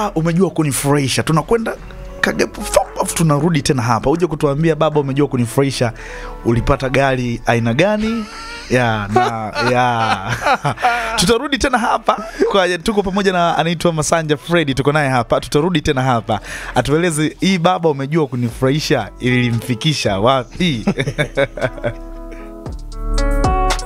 Ah, umejua kunifurahisha. Tunakwenda kagepu afu tunarudi tena hapa. Uje kutuambia baba umejua kunifurahisha. Ulipata gari aina gani? Ya na ya. Tutarudi tena hapa. Kwa, tuko pamoja na anaitwa masanja fredi tuko naye hapa. Tutarudi tena hapa. Atueleze hii baba umejua kunifurahisha ilimfikisha wapi?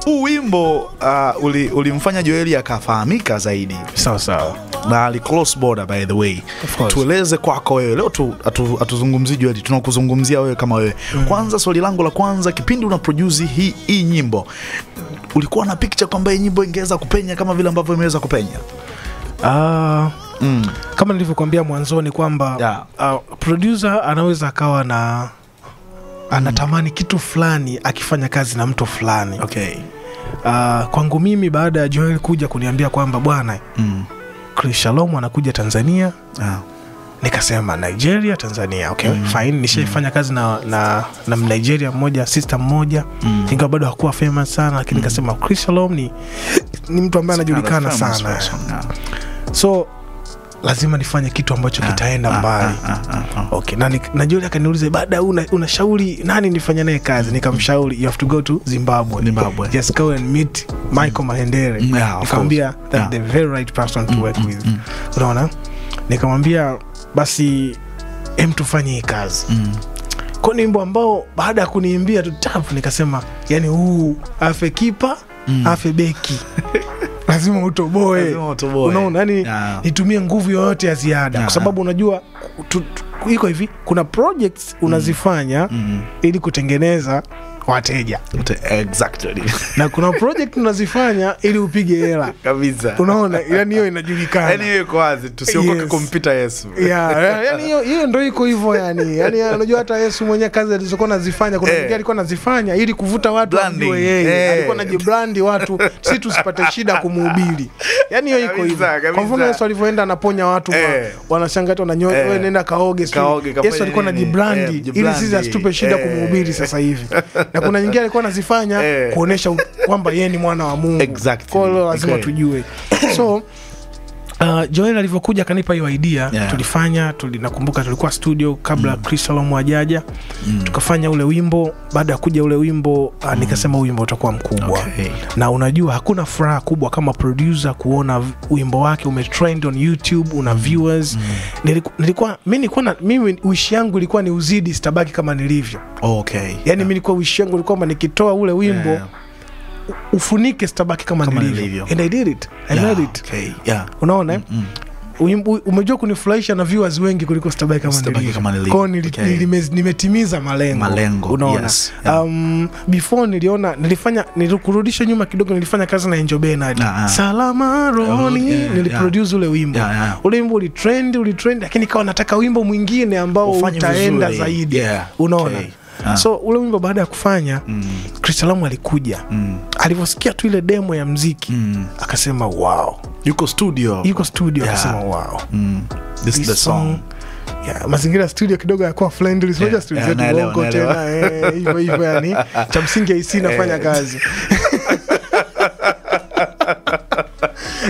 Huu wimbo uh, uli- ulimfanya joeli akafahamika zaidi. Sawa sawa na ali cross border by the way tueleze kwako wewe leo tu atu- hatuzungumzii Joel tunakuzungumzia wewe kama wewe mm. kwanza swali langu la kwanza kipindi una produce hii, hii nyimbo ulikuwa na picture kwamba hii nyimbo ingeweza kupenya kama vile ambavyo imeweza kupenya Ah, mm. kama nilivyokuambia mwanzoni kwamba Yeah. uh, producer anaweza akawa na anatamani mm. kitu fulani akifanya kazi na mtu fulani okay. uh, kwangu mimi baada ya joel kuja kuniambia kwamba bwana mm. Chris Shalom anakuja tanzania ah. nikasema nigeria tanzania okay mm. fine nishaifanya kazi na, na, na Nigeria mmoja sister mmoja Mm. ingawa bado hakuwa famous sana lakini nikasema Chris Shalom ni, ni mtu ambaye anajulikana sana person, yeah. so lazima nifanye kitu ambacho kitaenda Ah, mbali ah, ah, ah, ah. okay na, Joel akaniuliza baada una, unashauri nani nifanye naye kazi nikamshauri you have to go to zimbabwe Zimbabwe. just go and meet michael mahendere Mm, yeah, nikamwambia that Yeah. the very right person to work with mm. unaona nikamwambia basi em tufanye hii kazi Mm. kwa wimbo ambao baada ya kuniimbia tu tafu nikasema yani huu afe kipa Mm. afe beki lazima utoboe unaona yani Yeah. nitumie nguvu yoyote ya ziada Yeah. kwa sababu unajua tu, tu, iko hivi kuna projects unazifanya Mm. ili kutengeneza wateja. Exactly. Na kuna project unazifanya ili upige hela. Kabisa. Unaona yani hiyo inajulikana. Yani hiyo iko wazi tusiokoke Yes. kumpita yesu. Yeah, yani hiyo hiyo ndo iko hivyo yani. Yani unajua hata yesu mwenye kazi alizokuwa nazifanya kuna hey. mwingine alikuwa nazifanya ili kuvuta watu wajue yeye. Hey. alikuwa anajibrandi watu si tusipate shida kumuhubiri yani hiyo iko hivyo kwa mfano yesu alivyoenda anaponya watu wa- Eh. wanashangaa wananyoa Eh. wewe nenda kaoge. Kaoge, yesu alikuwa na jibrandi Eh, ili sisi asitupe shida Eh. kumhubiri sasa hivi na kuna nyingine alikuwa anazifanya Eh. kuonesha kwamba yeye ni mwana wa mungu Exactly. kwa hiyo lazima Okay. tujue so Uh, joel alivyokuja akanipa hiyo idea Yeah. tulifanya tuli, nakumbuka tulikuwa studio kabla mm. salomu ajaja Mm. tukafanya ule wimbo baada ya kuja ule wimbo uh, nikasema wimbo utakuwa mkubwa Okay. na unajua hakuna furaha kubwa kama producer kuona wimbo wake umetrend on youtube una viewers Niliku, nilikuwa mi nilikuwa na mimi wishi yangu ilikuwa ni uzidi sitabaki kama nilivyo okay yani yeah. mi nilikuwa wishi yangu ilikuwa kwamba nikitoa ule wimbo Yeah. Ufunike sitabaki kama, Kama nilivyo. and i did it i Yeah, it okay. Yeah. unaona mm-hmm. umejua kunifurahisha na viewers wengi kuliko sitabaki kama Sitabaki kama nilivyo. Nili- Okay. nimetimiza malengo Malengo, unaona yes, yeah. um, before niliona nilifanya nilikurudisha nyuma kidogo nilifanya kazi na Angel Bernard nah, ah. salama roni Yeah, niliproduce yeah. ule wimbo Yeah, yeah. ule wimbo ulitrend ulitrend lakini kawa nataka wimbo mwingine ambao utaenda zaidi Yeah, unaona okay. Ah. so ule wimbo baada ya kufanya Mm. Alikuja Mm. alivyosikia tu ile demo ya mziki Mm. akasema wow yuko studio yuko studio Yeah. akasema wow Mm. This the song Yeah, mazingira ya studio kidogo yakuwa friendly Yeah, studio zetu bongo tena eh, hivyo hivyo yani cha msingi aisi inafanya Eh. kazi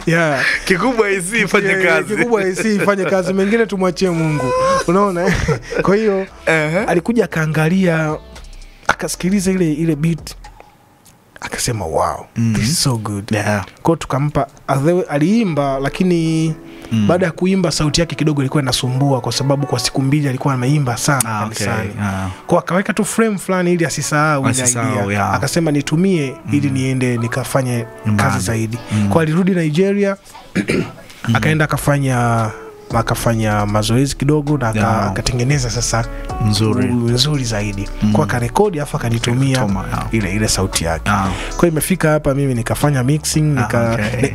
yeah. kikubwa isi ifanye Yeah, kazi. kikubwa AC ifanye kazi. Mengine tumwachie mungu. Unaona? Kwa hiyo uh -huh. alikuja akaangalia akasikiliza ile ile beat akasema wow mm. this is so good Yeah. kwao tukampa aliimba lakini Mm. baada ya kuimba sauti yake kidogo ilikuwa inasumbua kwa sababu kwa siku mbili alikuwa ameimba sana Ah, okay. yeah. Ah. kwa akaweka tu frame fulani ili asisahau yeah. akasema nitumie ili niende nikafanye kazi zaidi Mm. kwa alirudi nigeria akaenda akafanya akafanya mazoezi kidogo na Yeah. akatengeneza sasa nzuri nzuri zaidi Mm. kwa akarekodi afu akanitumia ile ile sauti yake yeah. kwa imefika hapa mimi nikafanya mixing nika,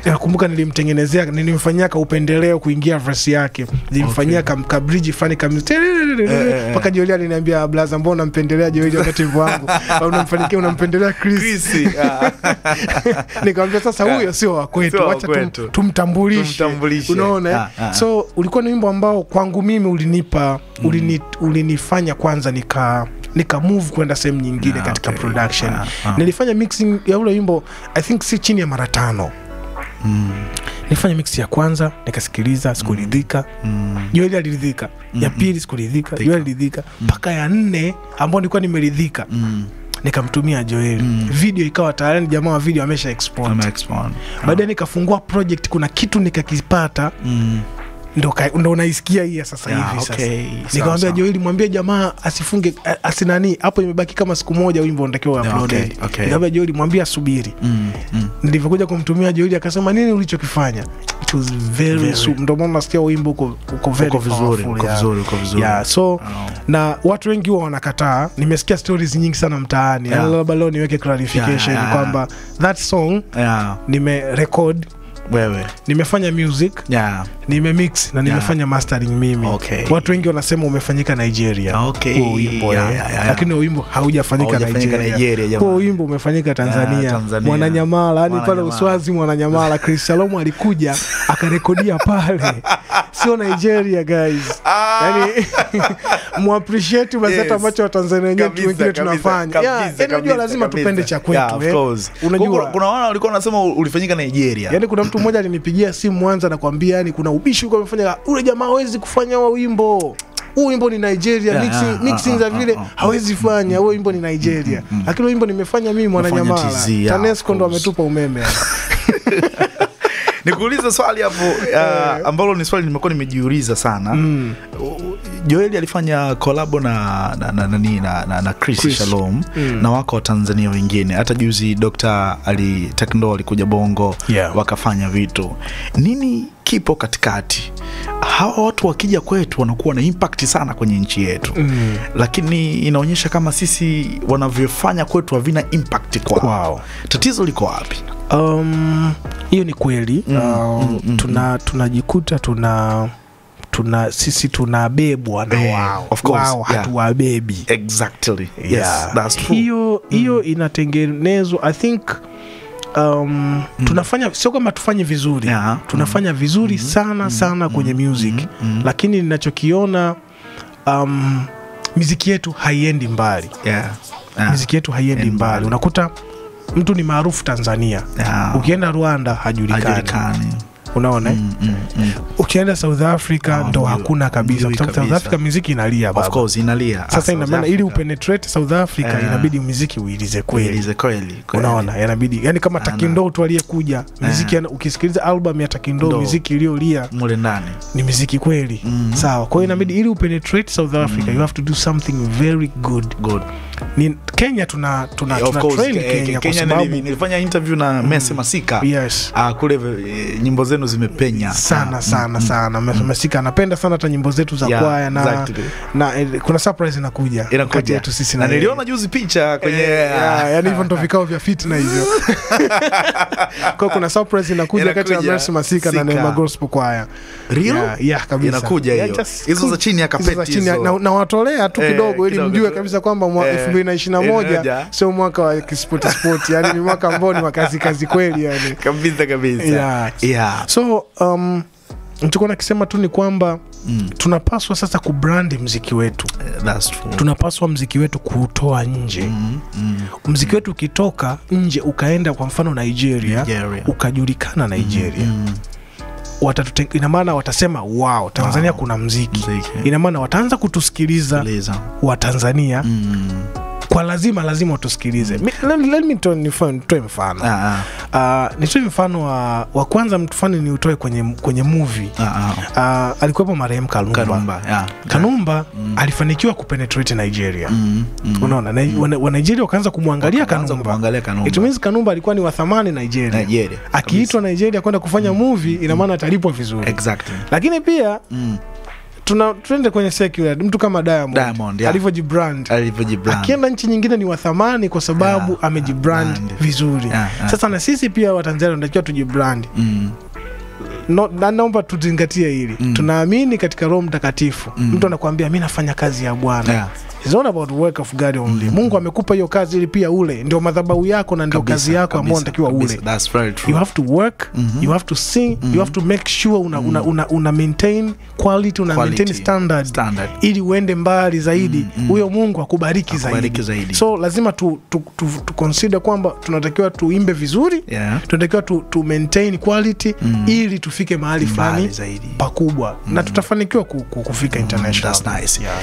Ah, okay. nilimtengenezea nilimfanyia ka upendeleo kuingia verse yake nilimfanyia Okay. okay. ka bridge fani kam eh, eh. mpaka Joeli aliniambia blaza mbona unampendelea Joeli wakati wangu unamfanikia unampendelea Chris ah. nikamwambia sasa huyo sio wa kwetu acha wacha tum, tumtambulishe unaona eh? Ah, ah. so ulikuwa ni wimbo ambao kwangu mimi ulinipa ulini, ulinifanya kwanza nika nika move kwenda sehemu nyingine yeah, katika okay. production Ah, ah. nilifanya mixing ya ule wimbo i think si chini ya mara tano Mm. nilifanya mix ya kwanza nikasikiliza sikuridhika Mm. joeli aliridhika ya pili sikuridhika joeli aliridhika mpaka mm. ya nne ambao nilikuwa nimeridhika Mm. nikamtumia joeli video ikawa tayari jamaa wa video amesha export Ame export. baadaye nikafungua project kuna kitu nikakipata Mm. Ndo, ndo unaisikia hii sasa hivi yeah, okay. Sasa nikamwambia joeli mwambie jamaa asifunge asinanii asinani hapo imebaki kama siku moja wimbo unatakiwa Yeah, okay, okay. nikamwambia joeli mwambie asubiri Mm. Mm. nilivyokuja kumtumia joeli akasema nini ulichokifanya it was very, Very. su- ndo maana nasikia wimbo uko, vizuri, yeah. so Oh. na watu wengi huwa wanakataa nimesikia stories nyingi sana mtaani Yeah. labda leo niweke clarification Yeah, yeah, yeah. kwamba that song Yeah. nimerekod Wewe. nimefanya music. Yeah. nimemix na nimefanya mastering mimi. Okay. watu wengi wanasema umefanyika nigeria. Okay. huo wimbo Yeah, yeah, yeah. lakini wimbo haujafanyika nigeria, Nigeria, huo wimbo umefanyika tanzania, Yeah, Tanzania. mwananyamala yani pale uswazi mwananyamala chris salomu alikuja akarekodia pale. Sio nigeria guys. Yani muappreciate basi hata Yes. ambacho watanzania wenyewe wengine tunafanya. Yeah, unajua lazima tupende cha Yeah, kwetu eh. unajua. Kuna wana walikuwa wanasema ulifanyika nigeria. Yani kuna mtu mmoja alinipigia simu mwanza na kuambia yani kuna ubishi huko amefanya ule jamaa hawezi kufanya huo wimbo. Huu wimbo ni nigeria Yeah, mixing, yeah, mixing za vile hawezi fanya huo wimbo ni nigeria. lakini huo wimbo nimefanya mimi mwananyamala tanesco ndo ametupa umeme nikuulize swali hapo uh, ambalo ni swali nimekuwa nimejiuliza sana Mm. joeli alifanya kolabo na na, na, na, na, na, na chris, Chris. shalom Mm. na wako watanzania wengine hata juzi dr ali tekndo alikuja bongo Yeah. wakafanya vitu nini kipo katikati hawa watu wakija kwetu wanakuwa na impact sana kwenye nchi yetu Mm. lakini inaonyesha kama sisi wanavyofanya kwetu havina impact kwao Wow. tatizo liko wapi Um, hiyo ni kweli Mm, uh, mm, mm, tuna tunajikuta tuna tuna sisi tunabebwa na Eh, wao of course, wao yeah. hatuwabebi exactly yes Yeah. that's true hiyo hiyo inatengenezwa i think um, mm. tunafanya sio kama tufanye vizuri Yeah. tunafanya vizuri mm. sana mm. sana kwenye music mm. lakini ninachokiona um, miziki yetu haiendi mbali yeah. Yeah. miziki yetu haiendi mbali mbali. unakuta mtu ni maarufu tanzania Yeah. ukienda rwanda hajulikani Hajulikani. Unaona Mm, mm, mm. ukienda south africa oh, ndo hakuna kabisa. Kwa sababu south africa miziki inalia of course inalia. Sasa ina maana ili upenetrate south africa yeah. inabidi muziki uilize kweli. Kweli unaona yanabidi. Yani kama takindo tu aliyekuja miziki yeah. ukisikiliza album ya takindo Ndo. miziki iliyolia mule ndani. ni miziki kweli. Mm. sawa. Kwa hiyo inabidi ili upenetrate south africa mm. you have to do something very good. Good. Ni kenya tuna tuna, Yeah, tuna course, train Ke- kenya, kwa Kenya sababu nilifanya interview na Mese Masika. Yes. Uh, kule eh, nyimbo zenu zimepenya. Sana sana sana. Sana mm. masika anapenda sana hata nyimbo zetu za Yeah, kwaya na, exactly. na eh, kuna surprise inakuja kati yetu sisi na na niliona juzi picha kwenye Yeah, yani hivyo ndo vikao vya fitna hivyo. Kwa kuna surprise inakuja kati ya Mercy Masika na Neema Gospel kwaya Real? yeah, yeah, kabisa. Inakuja hiyo. Hizo za chini ya kapeti hizo. na, na watolea tu Eh, kidogo ili mjue kabisa kwamba mwa Eh, 2021 sio mwaka wa kispoti spoti. Yani ni mwaka ambao ni wakazi kazi kweli yani. Kabisa kabisa. Yeah. yeah. So um, nchikuwa nakisema tu ni kwamba Mm. tunapaswa sasa kubrandi mziki wetu Eh, that's true tunapaswa mziki wetu kuutoa nje Mm, mm. mziki wetu ukitoka nje ukaenda kwa mfano nigeria, Nigeria. ukajulikana nigeria Mm. watatute- inamaana watasema wao tanzania Wow. kuna mziki Mziki. inamaana wataanza kutusikiliza Liza. watanzania Mm. Kwa lazima lazima utusikilize. Mm. let, let me nitoe mfano Ah, ah. uh, nitoe mfano wa, wa kwanza mfano ni utoe kwenye, kwenye movie Ah, ah. uh, alikuwepo marehemu kalumba Kanumba, yeah. kanumba alifanikiwa kupenetrate nigeria Mm, mm. unaona na, wa, wa nigeria wakaanza kumwangalia kanumbaitumizi kanumba Kanumba. It means kanumba alikuwa ni wathamani nigeria, Nigeria, akiitwa nigeria kwenda kufanya movie ina maana atalipwa vizuri Exactly. lakini pia Mm. Tuna tuende kwenye secular mtu kama diamond, Diamond, yeah. alivyojibrand Alivyojibrand. akienda nchi nyingine ni wa thamani kwa sababu Yeah, amejibrand yeah, vizuri Yeah, yeah. sasa na sisi pia watanzania tunatakiwa tujibrand Mm. no, na naomba tuzingatie hili Mm. tunaamini katika roho mtakatifu Mm. mtu anakuambia mi nafanya kazi ya bwana Yeah. It's not about work of God only mungu amekupa hiyo kazi ili pia ule ndio madhabahu yako na ndio kazi yako kabisa, unatakiwa ule That's very true. you have to work you have to sing you have to make sure una, una, una, una maintain quality una Quality. maintain standard, Standard. ili uende mbali zaidi huyo mm -hmm. mungu akubariki zaidi. zaidi. so lazima tu, tu, tu, tu consider kwamba tunatakiwa tuimbe vizuri Yeah. tunatakiwa tu, tu maintain quality ili tufike mahali fulani pakubwa mm -hmm. na tutafanikiwa ku, ku, kufika international That's nice. Yeah.